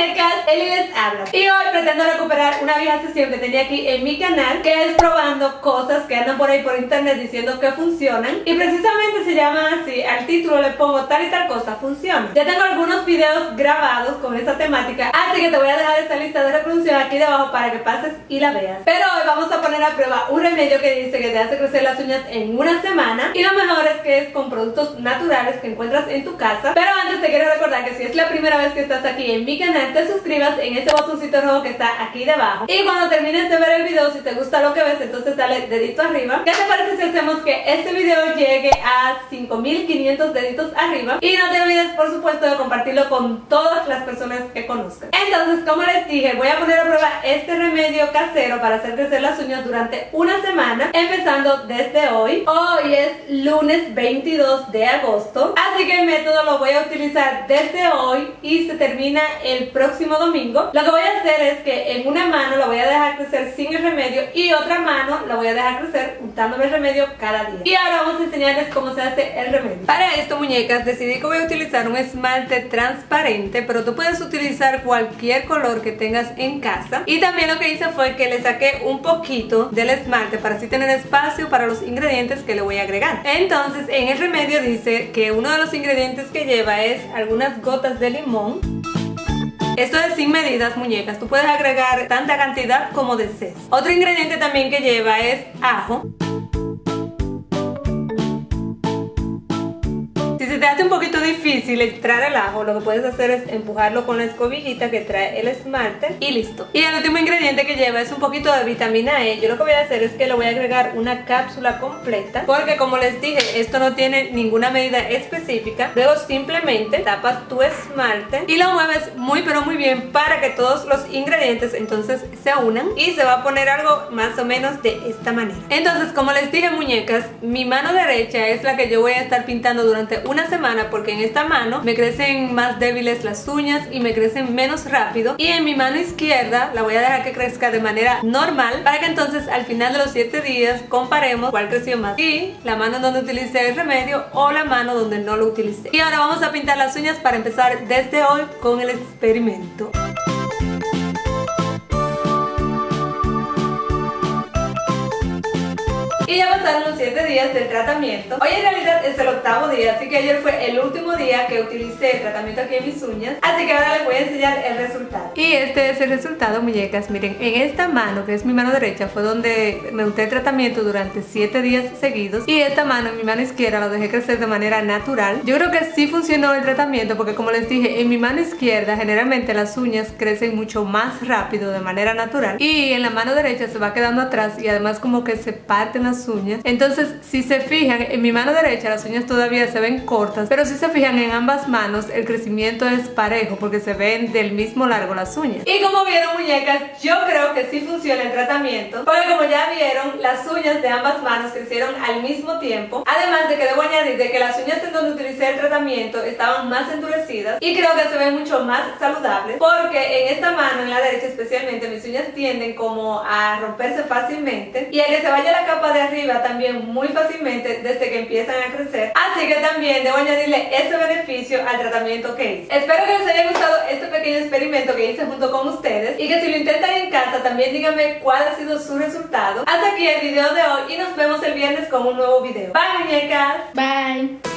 muñecas, les habla. Y hoy pretendo recuperar una vieja sesión que tenía aquí en mi canal Que es probando cosas que andan por ahí por internet diciendo que funcionan. Y precisamente se llama así, al título le pongo tal y tal cosa, funciona. Ya tengo algunos videos grabados con esa temática Así que te voy a dejar esta lista de reproducción aquí debajo para que pases y la veas. Pero hoy vamos a poner a prueba un remedio que dice que te hace crecer las uñas en una semana. Y lo mejor es que es con productos naturales que encuentras en tu casa. Pero antes te quiero recordar que si es la primera vez que estás aquí en mi canal te suscribas en ese botoncito rojo que está aquí debajo. Y cuando termines de ver el video si te gusta lo que ves entonces dale dedito arriba. ¿qué te parece si hacemos que este video llegue a 5500 deditos arriba? y no te olvides por supuesto de compartirlo con todas las personas que conozcas. Entonces como les dije voy a poner a prueba este remedio casero para hacer crecer las uñas durante una semana empezando desde hoy. Hoy es lunes 22 de agosto así que el método lo voy a utilizar desde hoy y se termina el próximo domingo. Lo que voy a hacer es que en una mano la voy a dejar crecer sin el remedio y otra mano la voy a dejar crecer untándome el remedio cada día. Y ahora vamos a enseñarles cómo se hace el remedio. Para esto, muñecas, decidí que voy a utilizar un esmalte transparente, pero tú puedes utilizar cualquier color que tengas en casa. Y también lo que hice fue que le saqué un poquito del esmalte para así tener espacio para los ingredientes que le voy a agregar. Entonces, en el remedio dice que uno de los ingredientes que lleva es algunas gotas de limón esto es sin medidas, muñecas. Tú puedes agregar tanta cantidad como desees. Otro ingrediente también que lleva es ajo. Te hace un poquito difícil extraer el ajo, lo que puedes hacer es empujarlo con la escobillita que trae el esmalte y listo. Y el último ingrediente que lleva es un poquito de vitamina E. Yo lo que voy a hacer es que le voy a agregar una cápsula completa porque como les dije, esto no tiene ninguna medida específica. Luego simplemente tapas tu esmalte y lo mueves muy pero muy bien para que todos los ingredientes entonces se unan y se va a poner algo más o menos de esta manera. Entonces como les dije muñecas, mi mano derecha es la que yo voy a estar pintando durante una semana porque en esta mano me crecen más débiles las uñas y me crecen menos rápido. Y en mi mano izquierda la voy a dejar que crezca de manera normal para que entonces al final de los 7 días comparemos cuál creció más. Y la mano donde utilicé el remedio o la mano donde no lo utilicé. Y ahora vamos a pintar las uñas para empezar desde hoy con el experimento Y ya pasaron los 7 días del tratamiento. Hoy en realidad es el octavo día, así que ayer fue el último día que utilicé el tratamiento aquí en mis uñas. Así que ahora les voy a enseñar el resultado. Y este es el resultado, muñecas. Miren, en esta mano, que es mi mano derecha, fue donde me unté el tratamiento durante 7 días seguidos. Y esta mano, en mi mano izquierda, lo dejé crecer de manera natural. Yo creo que sí funcionó el tratamiento porque como les dije, en mi mano izquierda generalmente las uñas crecen mucho más rápido de manera natural. Y en la mano derecha se va quedando atrás y además como que se parten las uñas. Entonces, si se fijan, en mi mano derecha las uñas todavía se ven cortas, pero si se fijan en ambas manos, el crecimiento es parejo porque se ven del mismo largo las uñas. Y como vieron, muñecas, yo creo que sí funciona el tratamiento, porque como ya vieron, las uñas de ambas manos crecieron al mismo tiempo. Además de que debo añadir de que las uñas en donde utilicé el tratamiento estaban más endurecidas y creo que se ven mucho más saludables, porque en esta mano, en la derecha especialmente, mis uñas tienden como a romperse fácilmente y al que se vaya la capa de arriba también muy fácilmente desde que empiezan a crecer. Así que también debo añadirle ese beneficio al tratamiento que hice. Espero que les haya gustado este pequeño experimento que hice junto con ustedes y que si lo intentan en casa también díganme cuál ha sido su resultado. Hasta aquí el video de hoy y nos vemos el viernes con un nuevo video. Bye muñecas. Bye.